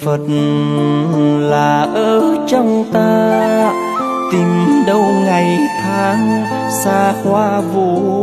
Phật là ở trong ta. Tìm đâu ngày tháng xa hoa vô